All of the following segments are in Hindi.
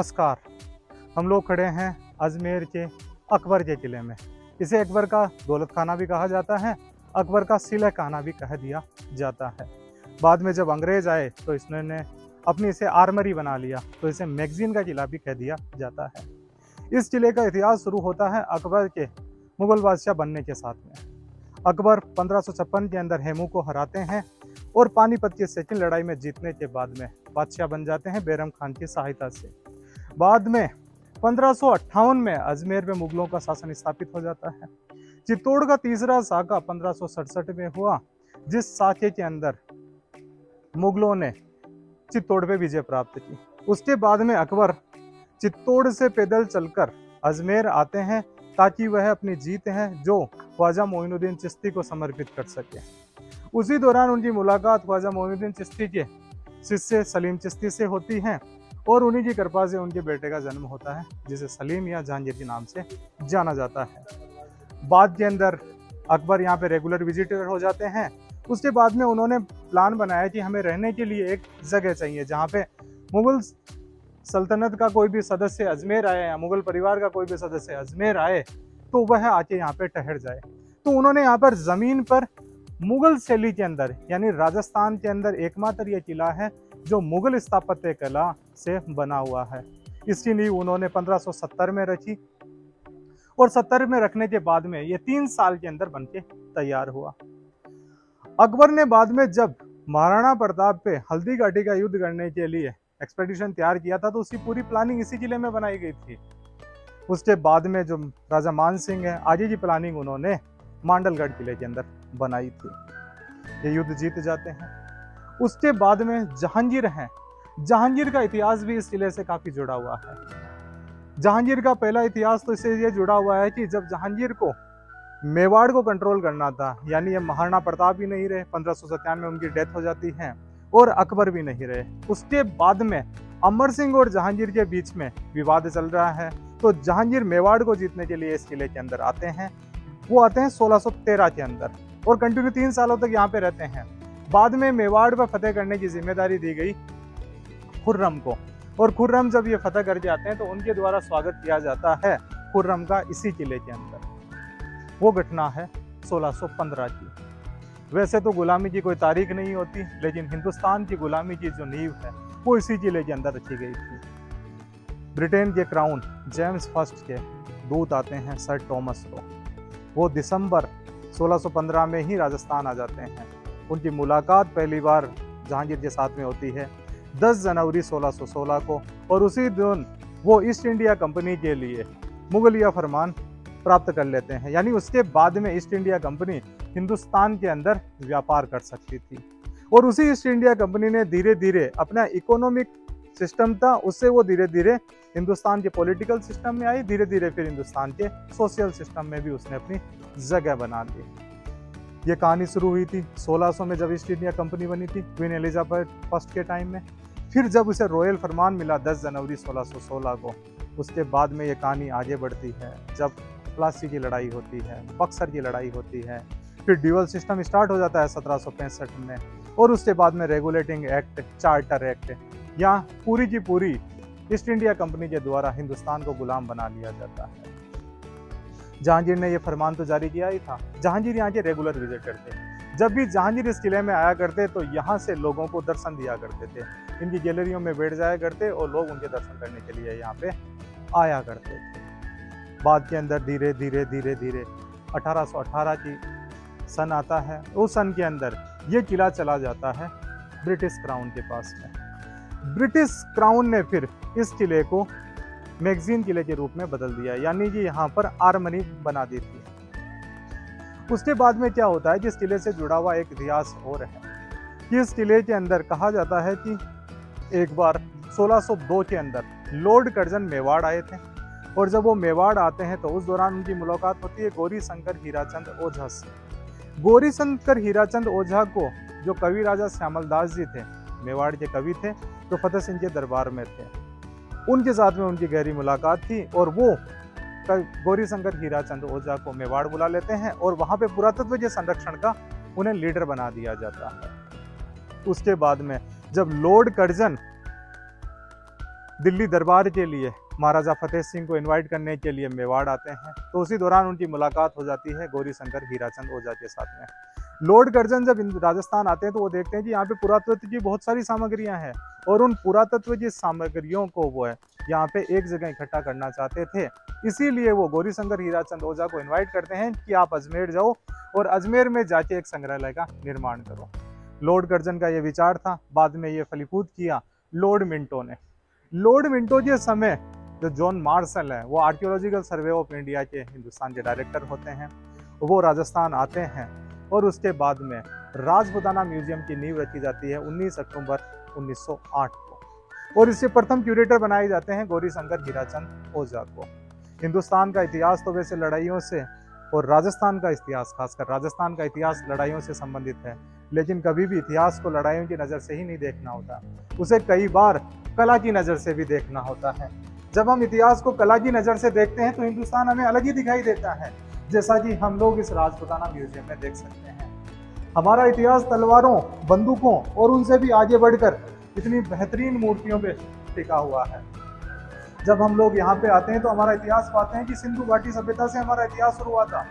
नमस्कार। हम लोग खड़े हैं अजमेर के अकबर के किले में। इसे अकबर का दौलत खाना भी कहा जाता है, अकबर का सिले खाना भी कह दिया जाता है। बाद में जब अंग्रेज़ आए तो इसने अपनी इसे आर्मरी बना लिया तो इसे मैगजीन का किला भी कह दिया जाता है। इस किले का इतिहास शुरू होता है अकबर के मुगल बादशाह बनने के साथ में। अकबर पंद्रह के अंदर हेमू को हराते हैं और पानीपत की सेकंड लड़ाई में जीतने के बाद में बादशाह बन जाते हैं बैरम खान की सहायता से। बाद में पंद्रह में अजमेर में मुगलों का शासन स्थापित हो जाता है। चित्तौड़ का तीसरा साका पंद्रह में हुआ, जिस साके के अंदर मुगलों ने चित्तौड़ पे विजय प्राप्त की। उसके बाद में अकबर चित्तौड़ से पैदल चलकर अजमेर आते हैं, ताकि वह अपनी जीत है जो ख्वाजा मोइनुद्दीन चिश्ती को समर्पित कर सके। उसी दौरान उनकी मुलाकात ख्वाजा मोइनुद्दीन चिश्ती के शिष्य सलीम चिश्ती से होती है। और उन्हीं की कृपा से उनके बेटे का जन्म होता है, जिसे सलीम या जहांगीर के नाम से जाना जाता है। बाद के अंदर अकबर यहाँ पे रेगुलर विजिटर हो जाते हैं। उसके बाद में उन्होंने प्लान बनाया कि हमें रहने के लिए एक जगह चाहिए, जहाँ पे मुगल सल्तनत का कोई भी सदस्य अजमेर आए या मुगल परिवार का कोई भी सदस्य अजमेर आए तो वह आके यहाँ पे ठहर जाए। तो उन्होंने यहाँ पर ज़मीन पर मुगल शैली के अंदर, यानी राजस्थान के अंदर एकमात्र यह किला है जो मुगल स्थापत्य कला से बना हुआ है। इसकी नींव उन्होंने 1570 में रखी और 70 में रखने के बाद में ये तीन साल के अंदर बनके तैयार हुआ। अकबर ने बाद में जब महाराणा प्रताप पे हल्दी घाटी का युद्ध करने के लिए एक्सपेडिशन तैयार किया था तो उसकी पूरी प्लानिंग इसी किले में बनाई गई थी। उसके बाद में जो राजा मान सिंह है, आगे की प्लानिंग उन्होंने मांडलगढ़ किले के अंदर बनाई थी। ये युद्ध जीत जाते हैं। उसके बाद में जहांगीर हैं। जहांगीर का इतिहास भी इस किले से काफ़ी जुड़ा हुआ है। जहांगीर का पहला इतिहास तो इससे ये जुड़ा हुआ है कि जब जहांगीर को मेवाड़ को कंट्रोल करना था, यानी ये महाराणा प्रताप भी नहीं रहे, पंद्रह में उनकी डेथ हो जाती है, और अकबर भी नहीं रहे। उसके बाद में अमर सिंह और जहांगीर के बीच में विवाद चल रहा है। तो जहांगीर मेवाड़ को जीतने के लिए इस किले के अंदर आते हैं। वो आते हैं 1613 के अंदर, और कंटिन्यू तीन सालों तक यहाँ पे रहते हैं। बाद में मेवाड़ पर फतेह करने की ज़िम्मेदारी दी गई खुर्रम को। और खुर्रम जब ये फतेह करके आते हैं तो उनके द्वारा स्वागत किया जाता है खुर्रम का इसी किले के अंदर। वो घटना है 1615 की। वैसे तो गुलामी की कोई तारीख नहीं होती, लेकिन हिंदुस्तान की गुलामी की जो नींव है, वो इसी किले के अंदर रखी गई थी। ब्रिटेन के क्राउन जेम्स फ़र्स्ट के दूत आते हैं सर टॉमस को। वो दिसंबर 1615 में ही राजस्थान आ जाते हैं। उनकी मुलाकात पहली बार जहांगीर के साथ में होती है। 10 जनवरी 1616 को और उसी दिन वो ईस्ट इंडिया कंपनी के लिए मुगलिया फरमान प्राप्त कर लेते हैं। यानी उसके बाद में ईस्ट इंडिया कंपनी हिंदुस्तान के अंदर व्यापार कर सकती थी। और उसी ईस्ट इंडिया कंपनी ने धीरे धीरे अपना इकोनॉमिक सिस्टम था, उससे वो धीरे धीरे हिंदुस्तान के पॉलिटिकल सिस्टम में आई धीरे धीरे फिर हिंदुस्तान के सोशल सिस्टम में भी उसने अपनी जगह बना ली ये कहानी शुरू हुई थी। 1600 में जब ईस्ट इंडिया कंपनी बनी थी, क्वीन एलिजाबेथ फ़र्स्ट के टाइम में। फिर जब उसे रॉयल फरमान मिला 10 जनवरी 1616 को, उसके बाद में ये कहानी आगे बढ़ती है, जब प्लासी की लड़ाई होती है, बक्सर की लड़ाई होती है। फिर ड्यूअल सिस्टम स्टार्ट हो जाता है सत्रह सौ पैंसठ में, और उसके बाद में रेगुलेटिंग एक्ट, चार्टर एक्ट, या पूरी की पूरी ईस्ट इंडिया कंपनी के द्वारा हिंदुस्तान को गुलाम बना लिया जाता है। जहांगीर ने यह फरमान तो जारी किया ही था। जहांगीर यहाँ के रेगुलर विज़िट करते जब भी जहांगीर इस किले में आया करते तो यहाँ से लोगों को दर्शन दिया करते थे। इनकी गैलरियों में बैठ जाया करते और लोग उनके दर्शन करने के लिए यहाँ पे आया करते थे। बाद के अंदर धीरे धीरे धीरे धीरे 1818 की सन आता है। उस सन के अंदर ये किला चला जाता है ब्रिटिश क्राउन के पास में। ब्रिटिश क्राउन ने फिर इस किले को मैगजीन किले के रूप में बदल दिया, यानी कि यहाँ पर आर्मनी बना दी थी उसके बाद में क्या होता है इस किले से जुड़ा हुआ एक इतिहास और है कि इस किले के अंदर कहा जाता है कि एक बार 1602 के अंदर लॉर्ड कर्जन मेवाड़ आए थे और जब वो मेवाड़ आते हैं तो उस दौरान उनकी मुलाकात होती है गौरी शंकर हीराचंद ओझा से। गौरी शंकर हीराचंद ओझा को जो कवि राजा श्यामल दास जी थे, मेवाड़ के कवि थे तो फतेह सिंह के दरबार में थे। उनके साथ में उनकी गहरी मुलाकात थी और वो गौरी शंकर हीराचंद ओझा को मेवाड़ बुला लेते हैं और वहाँ पे पुरातत्व के संरक्षण का उन्हें लीडर बना दिया जाता है। उसके बाद में जब लॉर्ड कर्जन दिल्ली दरबार के लिए, महाराजा फतेह सिंह को इनवाइट करने के लिए मेवाड़ आते हैं तो उसी दौरान उनकी मुलाकात हो जाती है गौरी शंकर हीराचंद ओझा के साथ में। लॉर्ड कर्जन जब राजस्थान आते हैं तो वो देखते हैं कि यहाँ पे पुरातत्व की बहुत सारी सामग्रियाँ हैं और उन पुरातत्व की सामग्रियों को वो है, यहाँ पे एक जगह इकट्ठा करना चाहते थे। इसीलिए वो गौरी शंकर हीराचंद ओझा को इन्वाइट करते हैं कि आप अजमेर जाओ और अजमेर में जाके एक संग्रहालय का निर्माण करो। लॉर्ड कर्जन का ये विचार था, बाद में ये फलीफूद किया लॉर्ड मिंटो ने। लॉर्ड मिंटो के समय जो जॉन मार्शल है, वो आर्कियोलॉजिकल सर्वे ऑफ़ इंडिया के हिंदुस्तान के डायरेक्टर होते हैं। वो राजस्थान आते हैं। और उसके बाद में राजपुताना म्यूज़ियम की नींव रखी जाती है 19 अक्टूबर 1908 को। और इससे प्रथम क्यूरेटर बनाए जाते हैं गौरी शंकर हीराचंद ओझा को। हिंदुस्तान का इतिहास तो वैसे लड़ाइयों से और राजस्थान का इतिहास, खासकर राजस्थान का इतिहास लड़ाइयों से संबंधित है। लेकिन कभी भी इतिहास को लड़ाइयों की नज़र से ही नहीं देखना होता। उसे कई बार कला की नज़र से भी देखना होता है। जब हम इतिहास को कला की नज़र से देखते हैं तो हिंदुस्तान हमें अलग ही दिखाई देता है। जैसा कि हम लोग इस राजपुताना म्यूज़ियम में देख सकते हैं। हमारा इतिहास तलवारों, बंदूकों और उनसे भी आगे बढ़कर इतनी बेहतरीन मूर्तियों पे टिका हुआ है। जब हम लोग यहाँ पे आते हैं तो हमारा इतिहास पाते हैं कि सिंधु घाटी सभ्यता से हमारा इतिहास शुरू हुआ था।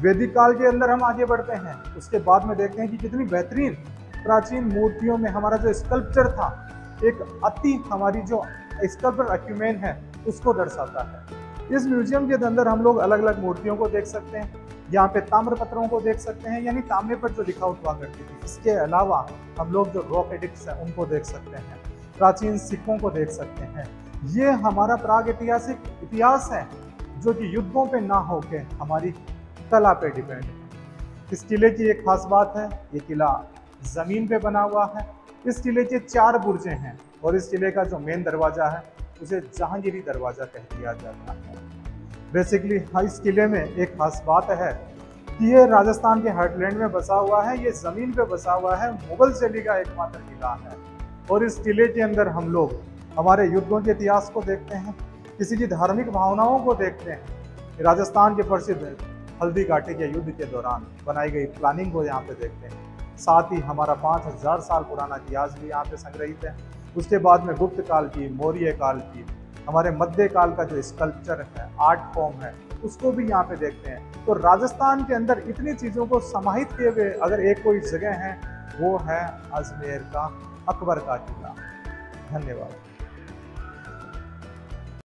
वैदिक काल के अंदर हम आगे बढ़ते हैं। उसके बाद में देखते हैं कि कितनी बेहतरीन प्राचीन मूर्तियों में हमारा जो स्कल्पचर था, एक अति हमारी जो स्कल्पर अक्यूमेन है, उसको दर्शाता है। इस म्यूज़ियम के अंदर हम लोग अलग अलग मूर्तियों को देख सकते हैं, यहाँ पे ताम्र पत्रों को देख सकते हैं, यानी तांबे पर जो लिखा हुआ करती थी इसके अलावा हम लोग जो रॉक एडिक्स हैं, उनको देख सकते हैं, प्राचीन सिक्कों को देख सकते हैं। ये हमारा प्राग ऐतिहासिक इतिहास है, जो कि युद्धों पे ना होके हमारी कला पे डिपेंड है। इस किले की एक खास बात है, ये किला ज़मीन पे बना हुआ है। इस किले के चार बुर्जे हैं और इस किले का जो मेन दरवाज़ा है उसे जहांगीरी दरवाज़ा कह दिया जाता है। बेसिकली इस किले में एक खास बात है कि ये राजस्थान के हार्टलैंड में बसा हुआ है, ये ज़मीन पे बसा हुआ है, मुगल शैली का एकमात्र किला है। और इस किले के अंदर हम लोग हमारे युद्धों के इतिहास को देखते हैं, किसी की धार्मिक भावनाओं को देखते हैं। राजस्थान के प्रसिद्ध हल्दी घाटी के युद्ध के दौरान बनाई गई प्लानिंग को यहाँ पे देखते हैं। साथ ही हमारा पाँच हज़ार साल पुराना इतिहास भी यहाँ पे संग्रहित है। उसके बाद में गुप्त काल की, मौर्य काल की, हमारे मध्य काल का जो स्कल्पचर है आर्ट फॉर्म है, उसको भी यहाँ पे देखते हैं। तो राजस्थान के अंदर इतनी चीज़ों को समाहित किए हुए, अगर एक कोई जगह है, वो है अजमेर का, अकबर का किला धन्यवाद।